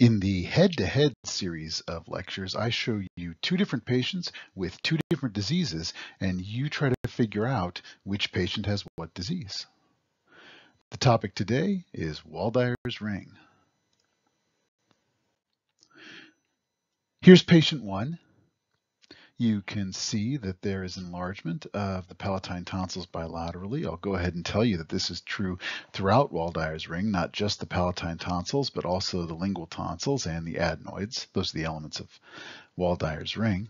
In the head-to-head series of lectures, I show you two different patients with two different diseases, and you try to figure out which patient has what disease. The topic today is Waldeyer's ring. Here's patient one you can see that there is enlargement of the palatine tonsils bilaterally. I'll go ahead and tell you that this is true throughout Waldeyer's ring, not just the palatine tonsils, but also the lingual tonsils and the adenoids. Those are the elements of Waldeyer's ring.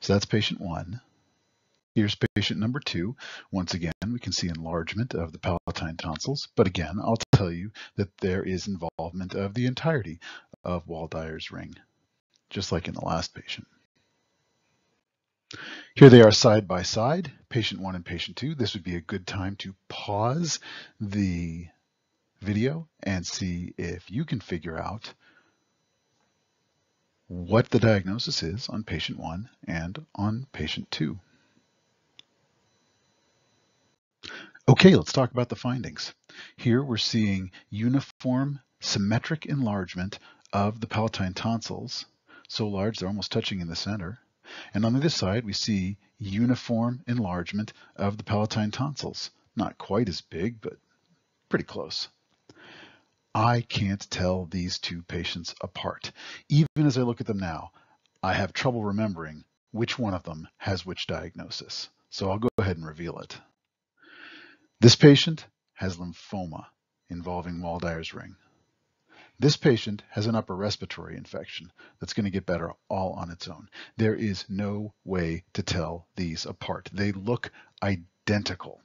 So that's patient one. Here's patient number two. Once again, we can see enlargement of the palatine tonsils, but again, I'll tell you that there is involvement of the entirety of Waldeyer's ring, just like in the last patient. Here they are side by side, patient one and patient two. This would be a good time to pause the video and see if you can figure out what the diagnosis is on patient one and on patient two. Okay, let's talk about the findings. Here we're seeing uniform symmetric enlargement of the palatine tonsils, so large they're almost touching in the center. And on the other side, we see uniform enlargement of the palatine tonsils. Not quite as big, but pretty close. I can't tell these two patients apart. Even as I look at them now, I have trouble remembering which one of them has which diagnosis. So I'll go ahead and reveal it. This patient has lymphoma involving Waldeyer's ring. This patient has an upper respiratory infection that's going to get better all on its own. There is no way to tell these apart. They look identical.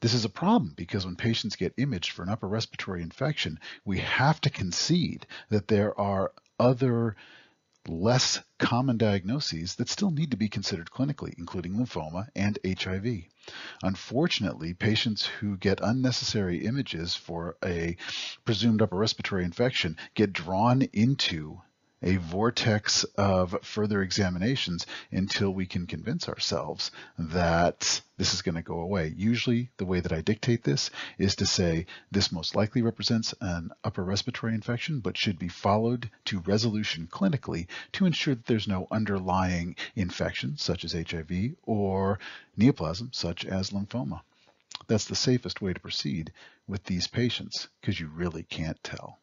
This is a problem because when patients get imaged for an upper respiratory infection, we have to concede that there are other less common diagnoses that still need to be considered clinically, including lymphoma and HIV. Unfortunately, patients who get unnecessary images for a presumed upper respiratory infection get drawn into a vortex of further examinations until we can convince ourselves that this is going to go away. Usually the way that I dictate this is to say this most likely represents an upper respiratory infection but should be followed to resolution clinically to ensure that there's no underlying infection such as HIV or neoplasm such as lymphoma. That's the safest way to proceed with these patients because you really can't tell.